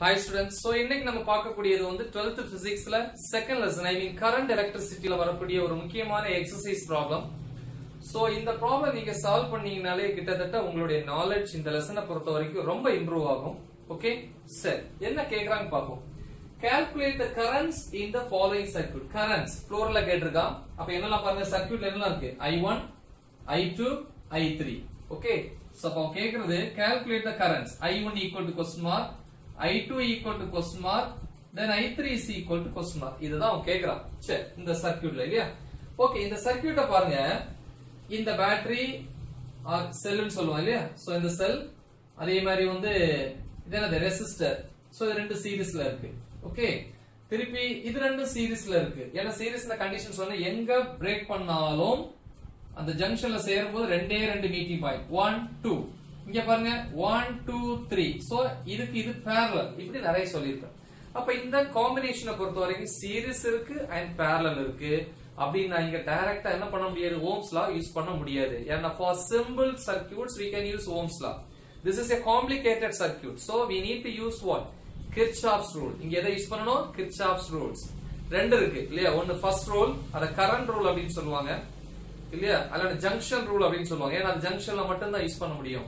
Hi students so இன்னைக்கு நம்ம பார்க்கக்கூடியது வந்து 12th பிசிக்ஸ்ல second lesson I mean current எலக்ட்ரிசிட்டியில வரக்கூடிய ஒரு முக்கியமான எக்ஸசைஸ் ப்ராப்ளம் ஸோ இந்த ப்ராப்ளம் நீங்க சால்வ் பண்ணீங்கனாலே கிட்டத்தட்ட உங்களுடைய நாலேஜ் இந்த லெசனை பொறுத்த வரைக்கும் ரொம்ப இம்ப்ரூவ் ஆகும். ஓகே சரி என்ன கேக்குறாங்க பார்ப்போம். Calculate the currents in the following circuit currents ஃப்ளோர்ல கேட்டிருக்கான் அப்ப என்னலாம் பாருங்க சர்க்யூட்ல என்னலாம் இருக்கு? I1 i2 i3 okay so அப்போ அவன் கேக்குறது calculate the currents. I1 equal to question mark i2 equal to question mark then i3 is equal to question mark. இதுதான் அவன் கேக்குறான். சரி இந்த சர்க்யூட்ல இல்லையா? ஓகே இந்த சர்க்யூட்ட பாருங்க. இந்த பேட்டரி ஆர் செல்லுன்னு சொல்லுவோம் இல்லையா? ஸோ இந்த செல் அதே மாதிரி வந்து இது என்னது? ரெசிஸ்டர் ஸோ இது ரெண்டு சீரிஸ்ல இருக்கு. ஓகே திருப்பி இது ரெண்டும் சீரிஸ்ல இருக்கு. ஏன்னா சீரிஸ்ல கண்டிஷன் சொன்ன எங்க பிரேக் பண்ணாலும் அந்த ஜங்ஷன்ல சேரும் போது ரெண்டே ரெண்டு மீட்டிங் பாயிண்ட் ஒன் டூ இங்க பாருங்க ஒன் டூ த்ரீ சோ இதுக்கு இது பேரலல் இப்படி நிறைய சொல்லியிருக்கேன் அப்ப இந்த காம்பினேஷனை பொறுத்த வரைக்கும் சீரிஸ் இருக்கு அண்ட் பேரலல் இருக்கு. அப்படின்னு நான் இங்க டைரக்டா என்ன பண்ண முடியாது? ஓம்ஸ் லா யூஸ் பண்ண முடியாது. ஏன்னா for simple circuits we can use Ohm's law this is a complicated circuit so we need to use what Kirchhoff's rule இங்க எதை யூஸ் பண்ணணும்? கிர்ச்சாப்ஸ் ரூல்ஸ் ரெண்டு இருக்கு இல்லையா? ஒன்னு ஃபர்ஸ்ட் ரூல் அத கரண்ட் ரூல் அப்படின்னு சொல்லுவாங்க. இல்லையா? அல்லது ஜங்ஷன் ரூல் அப்படின்னு சொல்லுவாங்க. ஏன்னா ஜங்ஷன்ல மட்டும் தான் யூஸ் பண்ண முடியும்.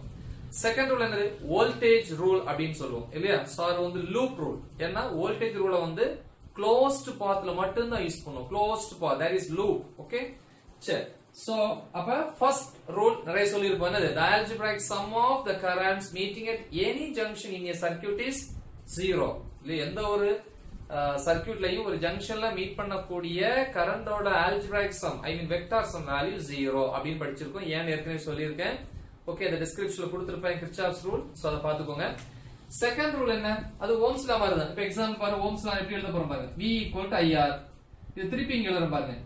செகண்ட் ரூல் என்னது? வோல்டேஜ் ரூல் அப்படின்னு சொல்லுவோம். இல்லையா? சோ அது வந்து லூப் ரூல் ஏன்னா வோல்டேஜ் ரூலை வந்து க்ளோஸ்ட் பாத்ல மட்டும்தான் யூஸ் பண்ணுவோம். Closed path that is loop okay சரி சோ அப்ப ஃபர்ஸ்ட் ரூல் நிறைய சொல்லிருப்போம் என்னது? The algebraic sum of the currents meeting at any junction in a circuit is zero இல்ல எந்த ஒரு சர்க்கியூட்லயும் ஒரு ஜங்ஷன்ல மீட் பண்ணக்கூடிய கரண்டோட algebraic sum I mean vector sum value zero அப்படின்னு படிச்சிருக்கோம். ஏன் ஏற்கனவே சொல்லியிருக்கேன். ஓகே இந்த டிஸ்கிரிப்ஷன்ல கொடுத்துருப்பேன் கிரிச்சாப்ஸ் ரூல். சோ அதை பாத்துக்கோங்க செகண்ட் ரூல் என்ன? அது ஓம்ஸ் லா மாதிரி தான் இப்போ எக்ஸாம் பாருங்க ஓம்ஸ் லா எப்படி எழுத போறோம் பாருங்க வி ஈக்குவல் டு ஐஆர் இது திருப்பி இங்க எழுதுறோம் பாருங்க.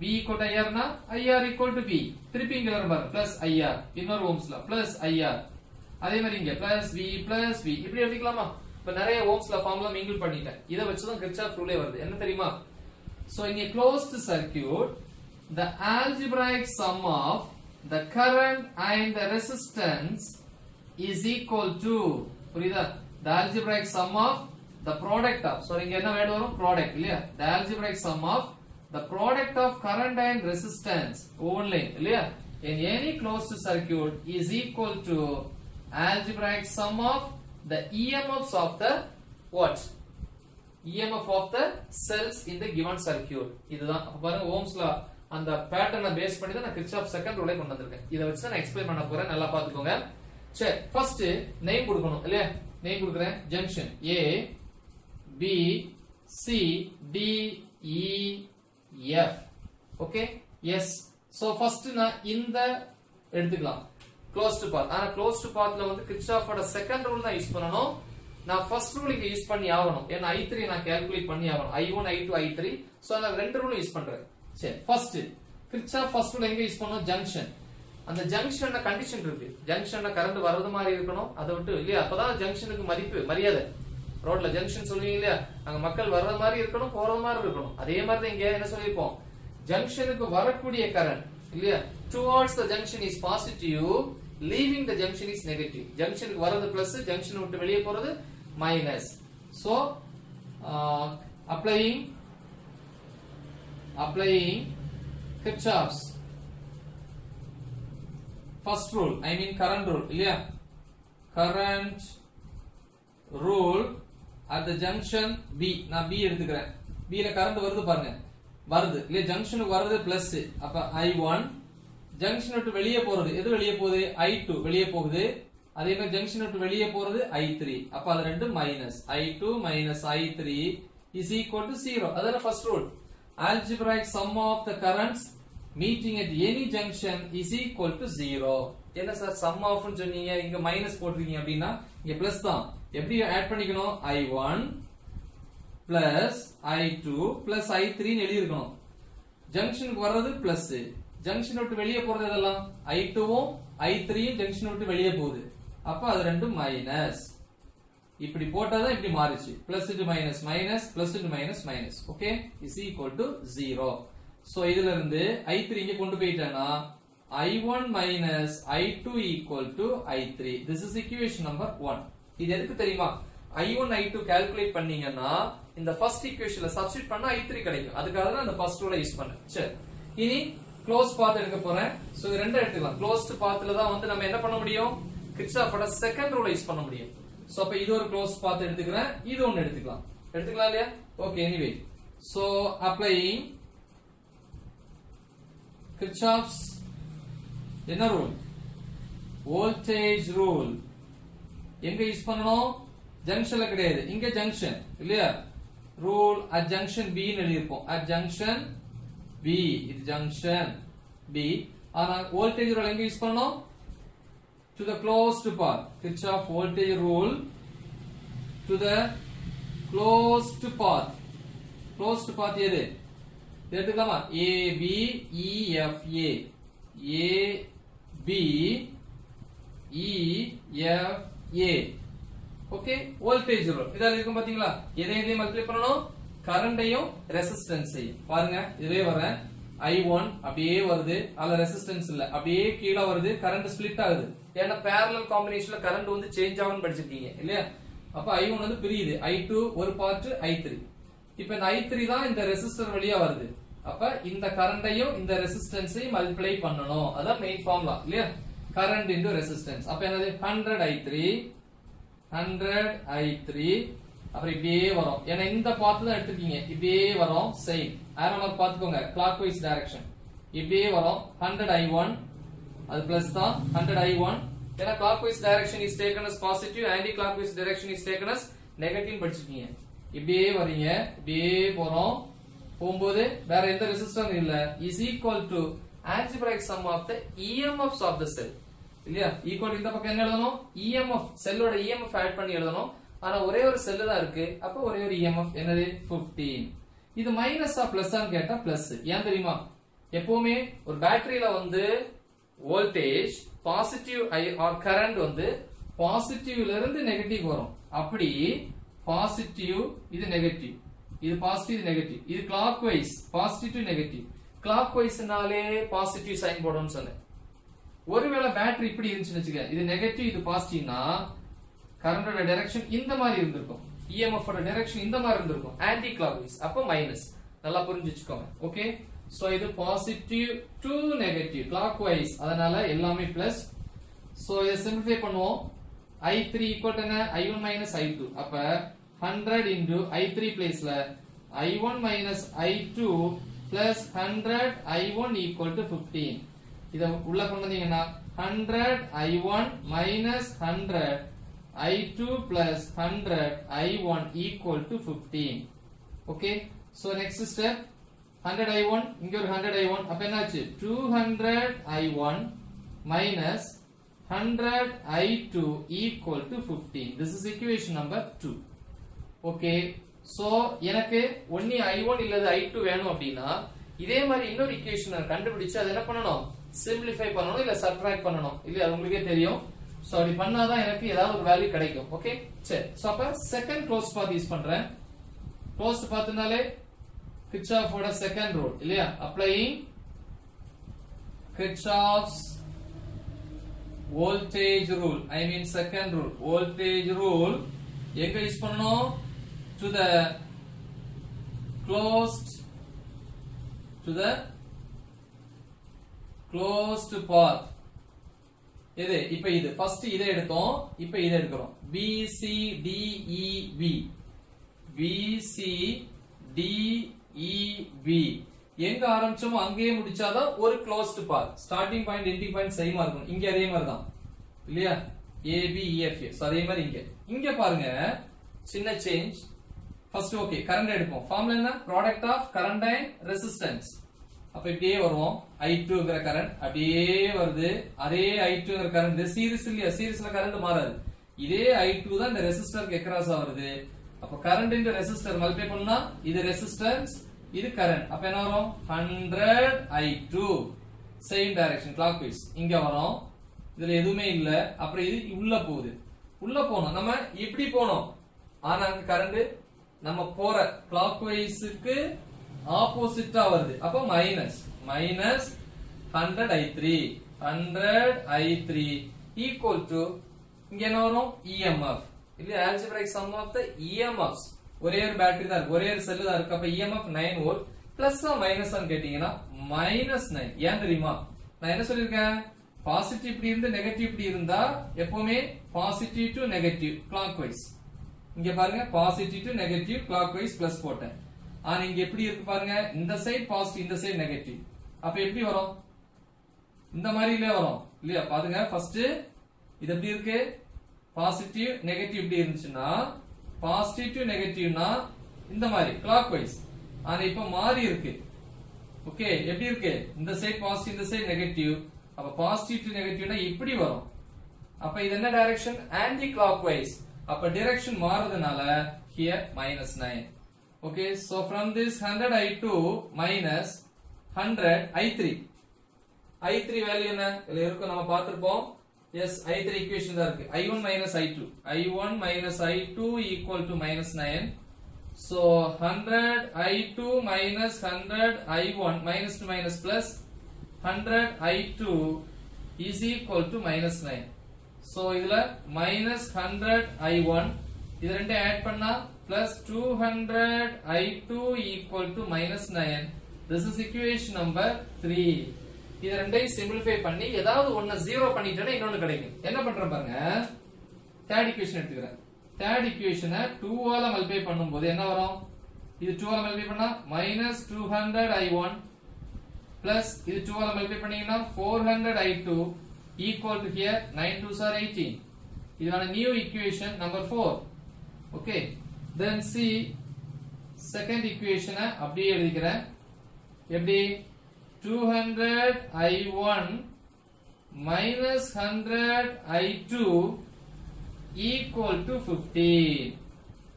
வி ஈக்குவல் டு ஐஆர்னா ஐஆர் ஈக்குவல் டு வி திருப்பி இங்க எழுதுறோம் பாருங்க. பிளஸ் ஐஆர் இன்னொரு ஓம்ஸ் லா பிளஸ் ஐஆர் அதே மாதிரி இங்க. பிளஸ் வி பிளஸ் வி இப்படி எழுதிக்கலாமா? இப்ப நிறைய ஓம்ஸ் லா ஃபார்முலா மிங்கிள் பண்ணிட்டேன். இதை வச்சு தான் ரூலே வருது. என்ன தெரியுமா? சோ இங்க closed circuit the algebraic sum of the current and the resistance is equal to புரியுதா the algebraic sum of the product of so இங்க என்ன வேர்ட் வரும் product இல்லையா the algebraic sum of the product of current and resistance only இல்லையா in any closed circuit is equal to algebraic sum of the EMFs of the what EMF of the cells in the given circuit இதுதான் அப்ப பாருங்க Ohm's law அந்த பேட்டர்னை base பண்ணி தான் நான் கிர்ச்சாப் second ரூலே கொண்டு வந்திருக்கேன். இதை வச்சு நான் எக்ஸ்பிளைன் பண்ண போறேன். நல்லா பாத்துக்கோங்க சரி ஃபர்ஸ்ட் நேம் கொடுக்கணும் இல்லையா? நேம் கொடுக்குறேன். Junction A B C D E F okay yes so first நான் இந்த எடுத்துக்கலாம். க்ளோஸ்டு பாத் ஆனா க்ளோஸ்டு பாத்ல வந்து கிரிச்சாஃபோட செகண்ட் ரூல் தான் யூஸ் பண்ணணும். நான் ஃபர்ஸ்ட் ரூல் இங்க யூஸ் பண்ணி ஆகணும். ஏன்னா ஐ த்ரீ நான் கால்குலேட் பண்ணி ஆகணும். I one I two I three so நான் ரெண்டு ரூலும் யூஸ் பண்றேன். சரி ஃபர்ஸ்ட் கிர்ச்சாஃப் ஃபர்ஸ்ட் ரூல் எங்க யூஸ் பண்ணணும் ஜங்ஷன் அந்த ஜங்ஷன்ல கண்டிஷன் இருக்கு. ஜங்ஷன்ல கரண்ட் வர்றது மாதிரி இருக்கணும். அதை விட்டு இல்லையா? அப்பதான் ஜங்ஷனுக்கு மதிப்பு மரியாதை. ரோட்ல ஜங்ஷன் சொல்லுவீங்க இல்லையா? அங்க மக்கள் வர்றது மாதிரி இருக்கணும் போறது மாதிரி இருக்கணும். அதே மாதிரி தான் இங்க என்ன சொல்லிருப்போம் ஜங்ஷனுக்கு வரக்கூடிய கரண்ட் இல்லையா? Towards the junction is positive leaving the junction is negative ஜங்ஷனுக்கு வர்றது பிளஸ் ஜங்ஷன் விட்டு வெளியே போறது minus so applying applying Kirchhoff's first rule I mean current rule இல்லையா? Current rule at the junction B. நான் B எடுத்துக்கிறேன். B ல current வருது பாருங்க. வருது. இல்லை ஜங்ஷனுக்கு வருது பிளஸ் அப்ப I1 ஜங்ஷன் விட்டு வெளியே போறது. எது வெளியே போகுது? I2 வெளியே போகுது. அதே மாதிரி ஜங்ஷன் விட்டு வெளியே போறது I3 அப்ப அது ரெண்டு minus I2 minus I3 is equal to 0 அதான first rule algebraic sum of the currents meeting at any junction is equal to 0 என்ன சார் sum of சொன்னீங்க இங்க மைனஸ் போட்டிருக்கீங்க அப்படின்னா இங்க பிளஸ் தான். எப்படி ஆட் பண்ணிக்கணும்? I1 plus i2 plus i3 னு எழுதி இருக்கணும் ஜங்ஷனுக்கு வர்றது பிளஸ் ஜங்ஷன் விட்டு வெளியே போறது இதெல்லாம் i2வும் i3யும் ஜங்ஷன் விட்டு வெளியே போகுது. அப்ப அது ரெண்டும் மைனஸ் இப்படி போட்டாதான் இப்படி மாறிச்சு. Plus into minus minus plus into minus minus okay is equal to zero so இதுல இருந்து ஐ த்ரீ இங்க கொண்டு போயிட்டேன்னா I one minus I two equal to I three this is equation number one இது எதுக்கு தெரியுமா? I1 i2 கால்குலேட் பண்ணீங்கன்னா இந்த ஃபர்ஸ்ட் இக்குவேஷன்ல சப்ஸ்டிட் பண்ணா i3 கிடைக்கும். அதுக்காக தான் அந்த ஃபர்ஸ்ட் ரூலை யூஸ் பண்ணேன். சரி. இனி க்ளோஸ் பாத் எடுக்க போறேன். சோ இது ரெண்டும் எடுத்துக்கலாம். க்ளோஸ்ட் பாத்ல தான் வந்து நம்ம என்ன பண்ண முடியும்? கிர்ச்சாஃபோட செகண்ட் ரூலை யூஸ் பண்ண முடியும். சோ அப்ப இது ஒரு க்ளோஸ் பாத் எடுத்துக்கிறேன். இது ஒன்னு எடுத்துக்கலாம். எடுத்துக்கலாம் இல்லையா? Okay anyway so applying Kirchhoff's என்ன ரூல் வோல்டேஜ் ரூல் எங்க யூஸ் பண்ணணும்? ஜங்ஷன்ல கிடையாது. இங்க ஜங்ஷன் இல்லையா? ரூல் அட் ஜங்ஷன் பி எழுதியிருப்போம். அட் ஜங்ஷன் பி இது ஜங்ஷன் பி ஆனா வோல்டேஜ் ரூல் எங்க யூஸ் பண்ணணும்? To the closed path. Kirchhoff voltage rule to the closed path. Closed path எது இது எடுத்துக்கலாமா A B E F A. A B E F A okay voltage rule இதால இருக்கும் பாத்தீங்களா எதை எதையும் மல்டிப்ளை பண்ணணும் கரண்டையும் ரெசிஸ்டன்ஸையும் பாருங்க இதுவே வரேன் ஐ ஒன் அப்படியே வருது. அதுல ரெசிஸ்டன்ஸ் இல்ல. அப்படியே கீழே வருது. கரண்ட் ஸ்பிளிட் ஆகுது. ஏன்னா பேரலல் காம்பினேஷன்ல கரண்ட் வந்து சேஞ்ச் ஆகும்னு படிச்சிருக்கீங்க. இல்லையா? அப்ப ஐ ஒன் வந்து பிரியுது. ஐ டூ ஒரு பார்ட் ஐ த்ரீ இப்ப இந்த ஐ த்ரீ தான் இந்த ரெசிஸ்டர் வழியா வருது. அப்ப இந்த கரண்டையும் இந்த ரெசிஸ்டன்ஸையும் மல்டிப்ளை பண்ணணும். அதான் மெயின் ஃபார்முலா இல்லையா? கரண்ட் இன்டு ரெசிஸ்டன்ஸ் அப்ப என்னது? Hundred I three hundred I three அப்புறம் இப்படியே வரும். ஏன்னா இந்த பாத்து தான் எடுத்துருக்கீங்க. இப்படியே வரும் சேம் ஆரோ மார்க் பாத்துக்கோங்க கிளாக் வைஸ் டைரக்ஷன் இப்படியே வரும். ஹண்ட்ரட் ஐ ஒன் அது பிளஸ் தான். ஹண்ட்ரட் ஐ ஒன் ஏன்னா clockwise direction is taken as positive anticlockwise direction is taken as negative படிச்சிருக்கீங்க. இப்படியே வரீங்க இப்படியே போறோம். போகும்போது வேற எந்த ரெசிஸ்டரும் இல்ல. Is equal to algebraic sum of the EMFs of the cell இல்லையா? ஈக்குவல் இந்த பக்கம் என்ன எழுதணும்? இஎம்எஃப் செல்லோட இஎம்எஃப் ஆட் பண்ணி எழுதணும். ஆனா ஒரே ஒரு செல்லு தான் இருக்கு. அப்ப ஒரே ஒரு இஎம்எஃப் என்னது? 15 இது மைனஸ் ஆ பிளஸ் கேட்டா பிளஸ் ஏன் தெரியுமா? எப்பவுமே ஒரு பேட்டரியில வந்து voltage positive I R current வந்து பாசிட்டிவ்ல இருந்து நெகட்டிவ் வரும். அப்படி பாசிட்டிவ் இது நெகட்டிவ் இது பாசிட்டிவ் இது நெகட்டிவ் இது கிளாக் வைஸ் பாசிட்டிவ் நெகட்டிவ் கிளாக் வைஸ்னாலே பாசிட்டிவ் சைன் போடணும்னு சொன்னேன். ஒருவேளை பேட்டரி இப்படி இருந்துச்சுன்னு வச்சுக்க இது நெகட்டிவ் இது பாசிட்டிவ்னா கரண்டோட டைரக்ஷன் இந்த மாதிரி இருந்திருக்கும். இஎம்எஃப் ஓட டைரக்ஷன் இந்த மாதிரி இருந்திருக்கும். ஆன்டி கிளாக்வைஸ் அப்ப மைனஸ் நல்லா புரிஞ்சு வச்சுக்கோங்க ஓகே சோ இது positive to negative clockwise அதனால எல்லாமே பிளஸ் சோ இதை சிம்பிளிஃபை பண்ணுவோம். ஐ த்ரீ ஈக்குவல் என்ன? I one minus I two அப்ப ஹண்ட்ரட் இன்டூ ஐ த்ரீ பிளேஸ்ல I one minus I two plus hundred I one equal to fifteen இதை உள்ள கொண்டு வந்தீங்கன்னா hundred I one minus hundred I two plus hundred I one equal to So okay so next step hundred I one இங்க ஒரு hundred I one அப்ப என்னாச்சு? Two hundred I one minus hundred I two equal to equation this is equation number two okay எனக்கு ஒன்னி ஐ one இல்லது ஐ two வேணும் அப்படின்னா இதே மாதிரி இன்னொரு இக்குவேஷன் கண்டுபிடிச்சு அதை என்ன பண்ணணும்? சிம்பிளிஃபை பண்ணணும் இல்ல சப்ட்ராக்ட் பண்ணணும்? இல்ல அது உங்களுக்கே தெரியும். சோ அப்படி பண்ணாதான் எனக்கு ஏதாவது ஒரு வேல்யூ கிடைக்கும். ஓகே சரி. சோ அப்ப செகண்ட் க்ளோஸ் பாத் யூஸ் பண்றேன். க்ளோஸ் பாத்னாலே கிர்ச்சாஃபோட செகண்ட் ரூல் இல்லையா? Applying Kirchhoff's voltage rule I mean second rule voltage rule எங்க யூஸ் பண்ணணும்? To the closed to the closed path எது? இப்ப இது. ஃபர்ஸ்ட் இதை எடுத்தோம். இப்ப இதை எடுக்கிறோம். B C D E B B C D E B எங்க ஆரம்பிச்சோமோ அங்கேயே முடிச்சாதான் ஒரு closed path starting point ending point சேமா இருக்கும் இங்க அதே மாதிரி தான் இல்லையா ஏ அதே மாதிரி இங்க. இங்க பாருங்க. சின்ன சேஞ்ச் ஃபர்ஸ்ட் ஓகே கரண்ட் எடுப்போம். ஃபார்ம்ல என்ன? Product of current and resistance அப்ப இப்படியே வருவோம். ஐ டூங்கிற கரண்ட் அப்படியே வருது. அதே ஐ டூங்கிற கரண்ட் சீரிஸ் இல்லையா? சீரிஸ்ல கரண்ட் மாறாது. இதே ஐ டூ தான் இந்த ரெசிஸ்டருக்கு எக்ராஸ் வருது அப்ப கரண்ட் இந்த ரெசிஸ்டர் மல்டிப்ளை பண்ணா இது ரெசிஸ்டன்ஸ் இது கரண்ட் அப்ப என்ன வரும்? Hundred I two same direction clockwise இங்க வரும். இதுல எதுவுமே இல்ல. அப்புறம் இது உள்ள போகுது. உள்ள போனோம். நம்ம இப்படி போனோம்? ஆனா அங்க கரண்ட் நம்ம போற கிளாக் வைஸுக்கு ஆப்போசிட்டா வருது. அப்ப minus minus hundred I three hundred I three equal to இங்க என்ன வரும்? இஎம்எஃப் இல்லையா? Algebraic sum of the EMF ஒரே ஒரு பேட்டரி தான் இருக்கு. ஒரே ஒரு செல்லு தான் இருக்கு. அப்ப EMF nine volt plus minus கேட்டீங்கன்னா மைனஸ் நைன் ஏன் தெரியுமா? நான் என்ன சொல்லிருக்கேன் பாசிட்டிவ் இப்படி இருந்து நெகட்டிவ் இப்படி இருந்தா எப்பவுமே positive to negative clockwise இங்க பாருங்க. Positive to negative clockwise plus போட்டேன். ஆனா இங்க எப்படி இருக்கு பாருங்க. இந்த சைடு பாசிட்டிவ் இந்த சைடு நெகட்டிவ் அப்ப எப்படி வரும்? இந்த மாதிரிலே வரும். இல்லையா? பாருங்க ஃபர்ஸ்ட் இது எப்படி இருக்கு? பாசிட்டிவ் நெகட்டிவ் இப்படி இருந்துச்சுன்னா பாசிட்டிவ் நெகட்டிவ்னா இந்த மாதிரி கிளாக் வைஸ் ஆனா இப்ப மாறி இருக்கு. ஓகே எப்படி இருக்கு? இந்த சைடு பாசிட்டிவ் இந்த சைடு நெகட்டிவ் அப்ப பாசிட்டிவ் நெகட்டிவ்னா இப்படி வரும். அப்ப இது என்ன டைரக்ஷன் ஆன்டி கிளாக் வைஸ் அப்ப direction மாறுறதுனால here minus nine okay so from this hundred I two minus hundred I three I three value என்ன? இதுல இருக்கும் நம்ம பார்த்திருப்போம்? எஸ் ஐ த்ரீ ஈக்குவேஷன் தான் இருக்கு. I one minus I two I one minus I two equal to minus nine So 100 I2 minus 100 I1 minus to minus plus 100 I2 is equal to minus 9. So இதுல minus 100 I1 இது ரெண்டே add பண்ணா plus 200 I2 equal to minus 9. This is equation number 3. இது ரெண்டையும் simplify பண்ணி ஏதாவது ஒண்ணு zero பண்ணிட்டேன்னா இன்னொன்னு கிடைக்கும். என்ன பண்றேன் பாருங்க? தேர்ட் ஈக்குவேஷன் எடுத்துக்கிறேன். தேர்ட் ஈக்குவேஷனை டூ ஆல பண்ணும்போது என்ன வரும்? இது டூ ஆல மல்டிப்ளை பண்ணா minus two hundred I one plus இது டூ ஆல மல்டிப்ளை பண்ணீங்கன்னா four hundred I two equal to here nine two sir eighteen இதனால new equation number four okay then see second ஈக்குவேஷனை அப்படியே எழுதிக்கிறேன். எப்படி? Two hundred I one minus hundred I two equal to 15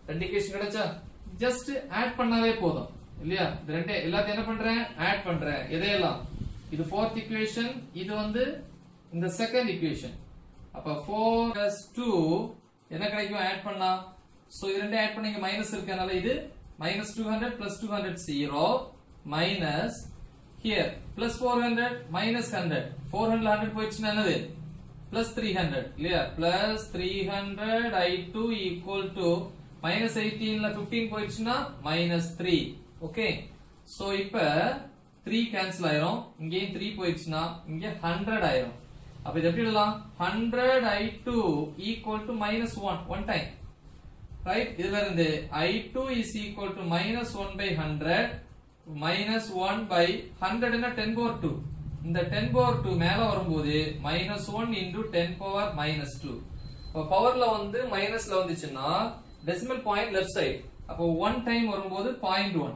ரெண்டு equation கிடைச்சா? Just add பண்ணாவே போதும். இல்லையா? இது ரெண்டே எல்லாத்தையும் என்ன பண்றேன்? ஆட் பண்றேன். எதையெல்லாம்? இது ஃபோர்த் ஈக்குவேஷன் இது வந்து இந்த செகண்ட் ஈக்குவேஷன் அப்ப ஃபோர் பிளஸ் டூ என்ன கிடைக்கும் ஆட் பண்ணா சோ இது ஆட் பண்ணீங்க மைனஸ் இருக்கனால இது minus two hundred plus two hundred zero minus here plus four hundred minus hundred four hundred hundred போயிடுச்சுன்னா என்னது? Plus 300 இல்லையா plus three hundred I two equal to minus எயிட்டீன்ல fifteen போயிடுச்சுன்னா minus three okay so இப்ப three cancel ஆயிரும். இங்கேயும் three போயிடுச்சுன்னா இங்க 100 ஆயிரும். அப்ப இது எப்படி எழுதலாம்? 100 i2 equal to minus 1 one time. Right? இதுல இருந்து i2 is equal to minus 1 by 100 minus 1 by 100 என்ன 10 power 2 இந்த 10 பவர் 2 மேல வரும்போது minus one into ten power minus two இப்போ பவர்ல வந்து மைனஸ்ல வந்துச்சுன்னா டெசிமல் பாயிண்ட் லெஃப்ட் சைடு அப்போ ஒன் டைம் வரும்போது பாயிண்ட் ஒன்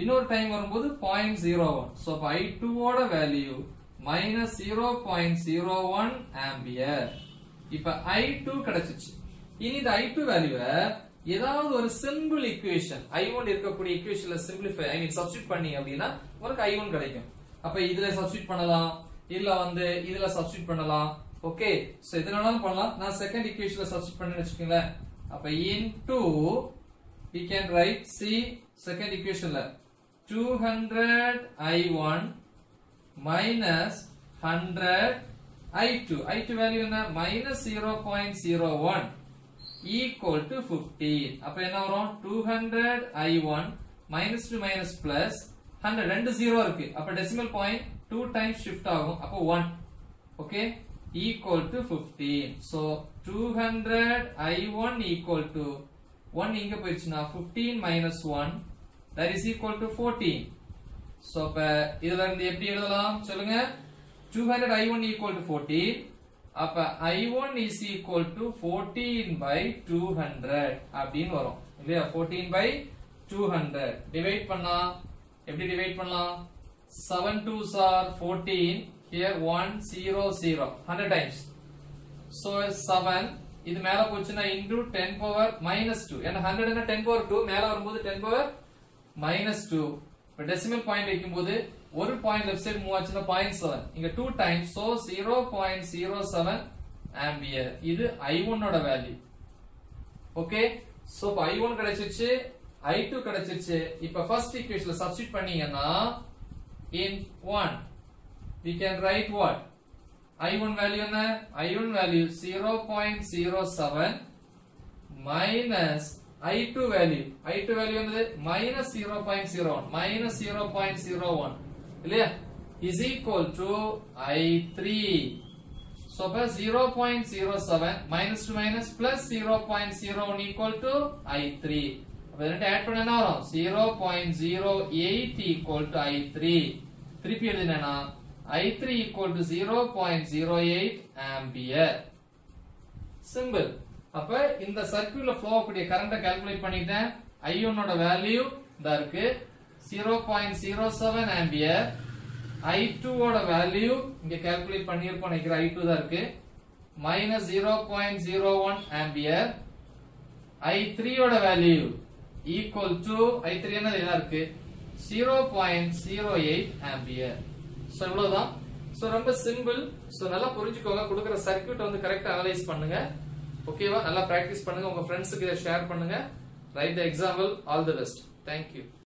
இன்னொரு டைம் வரும்போது பாயிண்ட் ஜீரோ ஒன் ஸோ அப்போ ஐ டூவோட value minus zero point zero one ampere இப்போ ஐ டூ கிடைச்சிச்சு. இனி இந்த ஐ டூ வேல்யூவை ஏதாவது ஒரு சிம்பிள் ஈக்குவேஷன் ஐ ஒன் இருக்கக்கூடிய ஈக்குவேஷன்ல சிம்பிளிஃபை ஐ மீன் சப்ஸ்டிட் பண்ணி அப்படின்னா உனக்கு ஐ ஒன் கிடைக்கும். அப்ப இதுல சப்ஸ்டிட் பண்ணலாம் இல்ல வந்து இதுல சப்ஸ்டிட் பண்ணலாம். ஓகே சோ எதுனாலும் பண்ணலாம். நான் செகண்ட் ஈக்குவேஷன்ல சப்ஸ்டிட் பண்ணி வச்சுக்கோங்களேன். அப்ப into we can write c second equationல 200 i1 minus 100 i2 i2 value என்ன? Minus 0.01 equal to 15 அப்ப என்ன வரும்? 200 i1 minus to minus plus 100 ரெண்டு ஜீரோ இருக்கு. அப்ப decimal point two times shift ஆகும். அப்போ one okay equal to 15 hundred 200 i1 equal to 1 இங்க போயிடுச்சுன்னா 15 minus 1 that is equal to 14 so அப்ப இதுல இருந்து எப்படி எழுதலாம்? சொல்லுங்க. 200 i1 equal to 14 அப்ப i1 is equal to 14 by 200 அப்படின்னு வரும் இல்லையா 14 by 200 டிவைட் பண்ணா எப்படி டிவைட் பண்ணலாம் 7 2s are 14 here 1 0 0 100 times so 7 இது மேல போச்சுன்னா into 10 power minus 2 ஏன்னா 100 என்ன 10 power 2 மேல வரும்போது 10 power minus 2 இப்ப டெசிமல் பாயிண்ட் வைக்கும்போது ஒரு பாயிண்ட் லெஃப்ட் சைடு மூவ் ஆச்சுன்னா பாயிண்ட் செவன் இங்க two times so zero point zero seven ampere இது ஐ ஒன்னோட வேல்யூ ஓகே சோ இப்ப ஐ ஒன் கிடைச்சிருச்சு ஐ டூ கிடைச்சிருச்சு. இப்ப ஃபர்ஸ்ட் ஈக்குவேஷன்ல சப்ஸ்டிட் பண்ணீங்கன்னா in one we can write what? I1 value என்ன? I1 value 0.07 minus I2 value I2 வேல்யூ வந்து minus zero point zero one minus zero point zero one இல்லையா is equal to I three so அப்ப zero point zero seven minus to minus plus zero point zero one equal to I three அப்ப ரெண்டு add பண்ண என்ன வரும் zero point zero eight equal to I three திருப்பி எழுதினா I three equal to zero point zero eight ampere simple அப்ப இந்த சர்க்கியூட்ல flow ஆகக்கூடிய கரண்ட கால்குலேட் பண்ணிட்டேன். ஐ ஒன்னோட வேல்யூ இதா இருக்கு. Zero point zero seven ampere I டூவோட வேல்யூ இங்க கால்குலேட் பண்ணியிருப்போம் நினைக்கிறேன். ஐ டூ தான் இருக்கு. Minus zero point zero one ampere I த்ரீயோட value equal to I three என்ன இதா இருக்கு. Zero point zero eight ampere so இவ்வளவுதான். ஸோ ரொம்ப சிம்பிள் ஸோ நல்லா புரிஞ்சுக்கோங்க. கொடுக்குற சர்க்கியூட் வந்து கரெக்டாக அனலைஸ் பண்ணுங்க. ஓகேவா நல்லா பிராக்டிஸ் பண்ணுங்க. உங்க ஃப்ரெண்ட்ஸுக்கு இதை ஷேர் பண்ணுங்க. Write the example all the best thank you